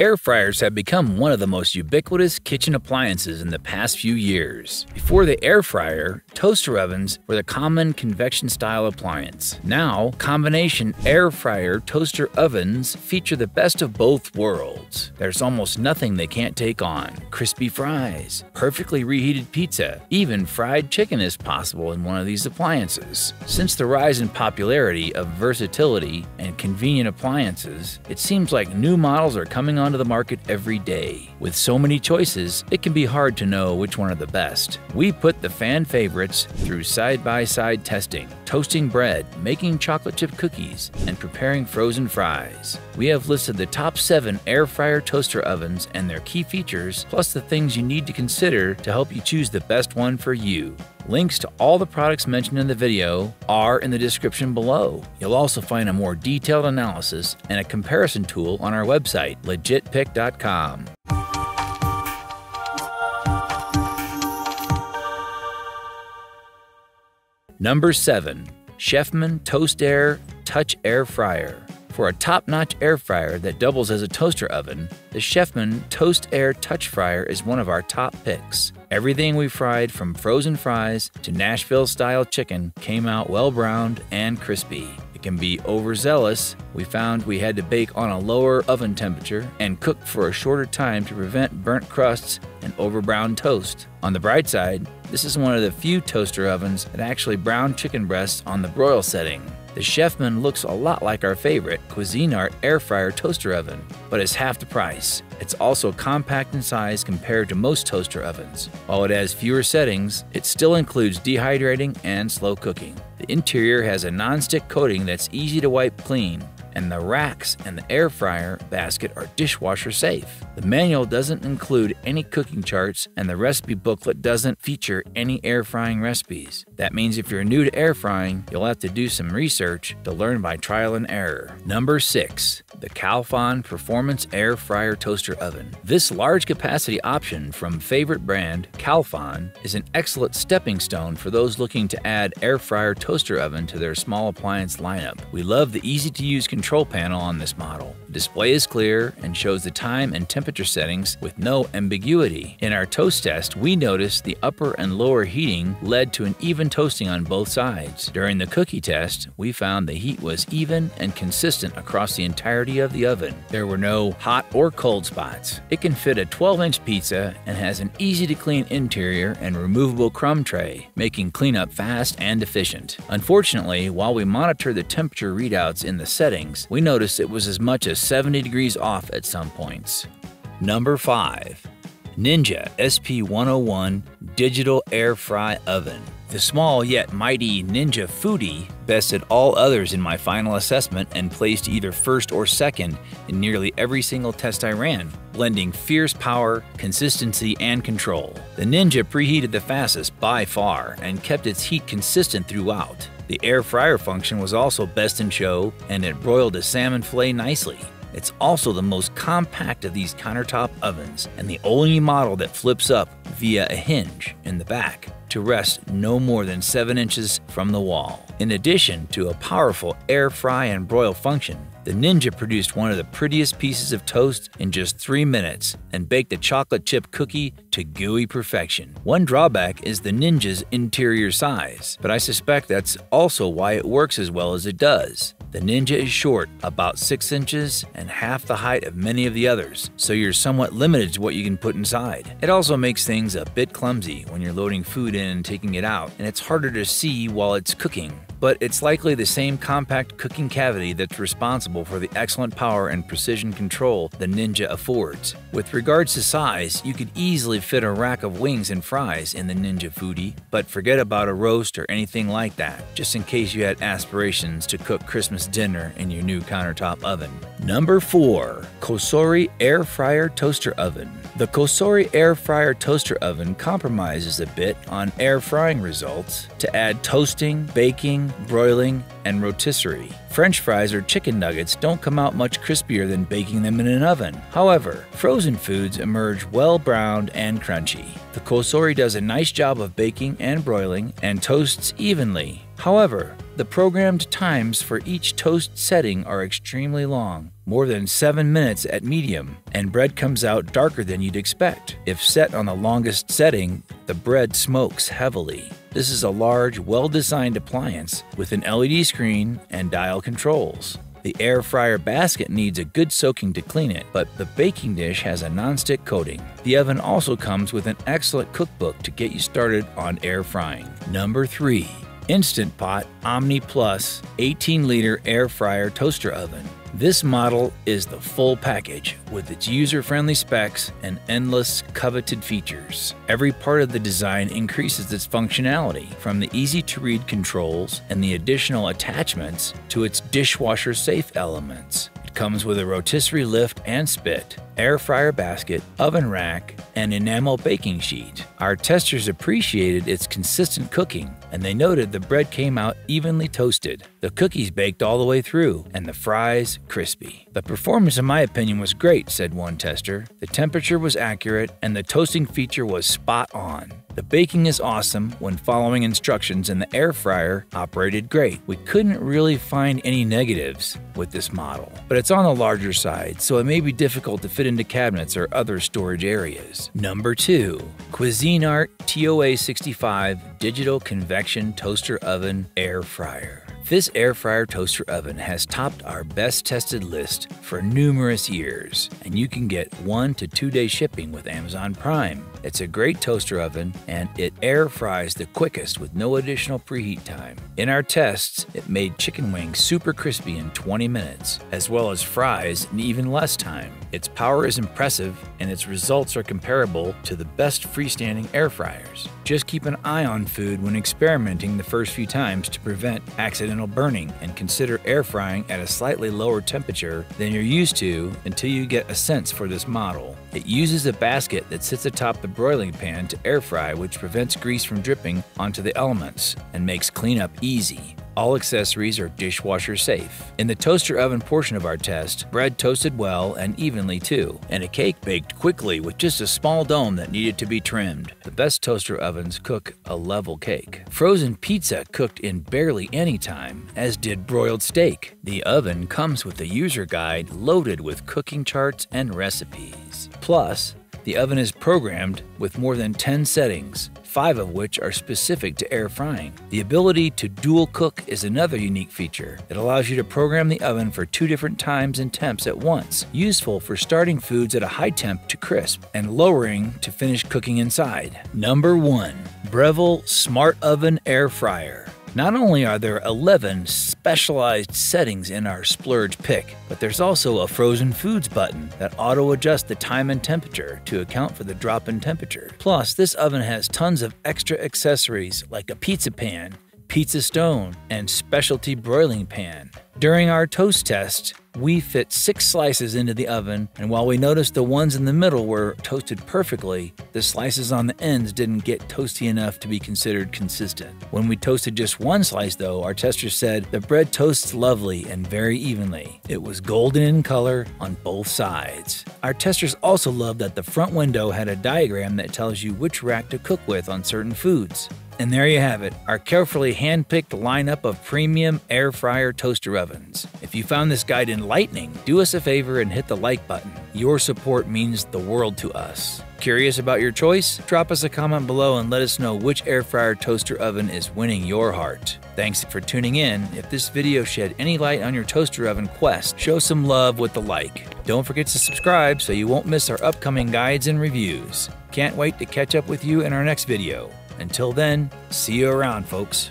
Air fryers have become one of the most ubiquitous kitchen appliances in the past few years. Before the air fryer, toaster ovens were the common convection style appliance. Now, combination air fryer toaster ovens feature the best of both worlds. There's almost nothing they can't take on. Crispy fries, perfectly reheated pizza, even fried chicken is possible in one of these appliances. Since the rise in popularity of versatility and convenient appliances, it seems like new models are coming onto the market every day. With so many choices, it can be hard to know which one are the best. We put the fan favorites through side by side testing, toasting bread, making chocolate chip cookies, and preparing frozen fries. We have listed the top 7 air fryer toaster ovens and their key features, plus the things you need to consider to help you choose the best one for you. Links to all the products mentioned in the video are in the description below. You'll also find a more detailed analysis and a comparison tool on our website, legitpick.com. Number 7. Chefman Toast Air Touch Air Fryer. For a top notch air fryer that doubles as a toaster oven, the Chefman Toast Air Touch Fryer is one of our top picks. Everything we fried from frozen fries to Nashville style chicken came out well browned and crispy. It can be overzealous. We found we had to bake on a lower oven temperature and cook for a shorter time to prevent burnt crusts and overbrowned toast. On the bright side, this is one of the few toaster ovens that actually brown chicken breasts on the broil setting. The Chefman looks a lot like our favorite Cuisinart air fryer toaster oven, but is half the price. It's also compact in size compared to most toaster ovens. While it has fewer settings, it still includes dehydrating and slow cooking. The interior has a non-stick coating that's easy to wipe clean, and the racks and the air fryer basket are dishwasher safe. The manual doesn't include any cooking charts, and the recipe booklet doesn't feature any air frying recipes. That means if you're new to air frying, you'll have to do some research to learn by trial and error. Number 6. The Calphalon Performance Air Fryer Toaster Oven. This large capacity option from favorite brand Calphalon is an excellent stepping stone for those looking to add air fryer toaster oven to their small appliance lineup. We love the easy to use control panel on this model. Display is clear and shows the time and temperature settings with no ambiguity. In our toast test, we noticed the upper and lower heating led to an even toasting on both sides. During the cookie test, we found the heat was even and consistent across the entirety of the oven. There were no hot or cold spots. It can fit a 12 inch pizza and has an easy to clean interior and removable crumb tray, making cleanup fast and efficient. Unfortunately, while we monitored the temperature readouts in the we noticed it was as much as 70 degrees off at some points. Number 5. Ninja SP101 Digital Air Fry Oven. The small yet mighty Ninja Foodi bested all others in my final assessment and placed either first or second in nearly every single test I ran, blending fierce power, consistency, and control. The Ninja preheated the fastest by far and kept its heat consistent throughout. The air fryer function was also best in show, and it broiled a salmon fillet nicely. It's also the most compact of these countertop ovens and the only model that flips up via a hinge in the back to rest no more than 7 inches from the wall. In addition to a powerful air fry and broil function, the Ninja produced one of the prettiest pieces of toast in just 3 minutes and baked a chocolate chip cookie to gooey perfection. One drawback is the Ninja's interior size, but I suspect that's also why it works as well as it does. The Ninja is short, about 6 inches and half the height of many of the others, so you're somewhat limited to what you can put inside. It also makes things a bit clumsy when you're loading food in and taking it out, and it's harder to see while it's cooking but it's likely the same compact cooking cavity that's responsible for the excellent power and precision control the Ninja affords. With regards to size, you could easily fit a rack of wings and fries in the Ninja Foodi, but forget about a roast or anything like that, just in case you had aspirations to cook Christmas dinner in your new countertop oven. Number 4. Cosori Air Fryer Toaster Oven the Cosori air fryer toaster oven compromises a bit on air frying results to add toasting, baking, broiling, and rotisserie. French fries or chicken nuggets don't come out much crispier than baking them in an oven. However, frozen foods emerge well browned and crunchy. The Cosori does a nice job of baking and broiling and toasts evenly. However, The programmed times for each toast setting are extremely long, more than 7 minutes at medium, and bread comes out darker than you'd expect. If set on the longest setting, the bread smokes heavily. This is a large, well designed appliance with an LED screen and dial controls. The air fryer basket needs a good soaking to clean it, but the baking dish has a non-stick coating. The oven also comes with an excellent cookbook to get you started on air frying. Number 3. Instant Pot Omni Plus 18 liter air fryer toaster oven. This model is the full package with its user friendly specs and endless coveted features. Every part of the design increases its functionality, from the easy to read controls and the additional attachments to its dishwasher safe elements. It comes with a rotisserie lift and spit, air fryer basket, oven rack, and enamel baking sheet. Our testers appreciated its consistent cooking, and they noted the bread came out evenly toasted, the cookies baked all the way through, and the fries crispy. The performance, in my opinion, was great, said one tester. The temperature was accurate, and the toasting feature was spot on. The baking is awesome when following instructions, and the air fryer operated great. We couldn't really find any negatives with this model, but it's on the larger side, so it may be difficult to fit into cabinets or other storage areas. Number 2. Cuisinart TOA 65 Digital Convection Toaster Oven Air Fryer. This air fryer toaster oven has topped our best tested list for numerous years, and you can get one to two day shipping with Amazon Prime. It's a great toaster oven and it air fries the quickest with no additional preheat time. In our tests, it made chicken wings super crispy in 20 minutes, as well as fries in even less time. Its power is impressive and its results are comparable to the best freestanding air fryers. Just keep an eye on food when experimenting the first few times to prevent accidental burning and consider air frying at a slightly lower temperature than you're used to until you get a sense for this model. It uses a basket that sits atop the broiling pan to air fry, which prevents grease from dripping onto the elements and makes cleanup easy. All accessories are dishwasher safe. In the toaster oven portion of our test, bread toasted well and evenly too, and a cake baked quickly with just a small dome that needed to be trimmed. The best toaster ovens cook a level cake. Frozen pizza cooked in barely any time, as did broiled steak. The oven comes with a user guide loaded with cooking charts and recipes. Plus, the oven is programmed with more than 10 settings, five of which are specific to air frying. The ability to dual cook is another unique feature. It allows you to program the oven for two different times and temps at once, useful for starting foods at a high temp to crisp and lowering to finish cooking inside. Number 1. Breville Smart Oven Air Fryer. Not only are there 11 specialized settings in our splurge pick, but there's also a frozen foods button that auto adjusts the time and temperature to account for the drop in temperature. Plus, this oven has tons of extra accessories like a pizza pan, pizza stone, and specialty broiling pan. During our toast test, we fit six slices into the oven, and while we noticed the ones in the middle were toasted perfectly, the slices on the ends didn't get toasty enough to be considered consistent. When we toasted just one slice, though, our tester said the bread toasts lovely and very evenly. It was golden in color on both sides. Our testers also loved that the front window had a diagram that tells you which rack to cook with on certain foods. And there you have it, our carefully handpicked lineup of premium air fryer toaster ovens. If you found this guide enlightening, do us a favor and hit the like button. Your support means the world to us. Curious about your choice? Drop us a comment below and let us know which air fryer toaster oven is winning your heart. Thanks for tuning in. If this video shed any light on your toaster oven quest, show some love with the like. Don't forget to subscribe so you won't miss our upcoming guides and reviews. Can't wait to catch up with you in our next video. Until then, see you around, folks.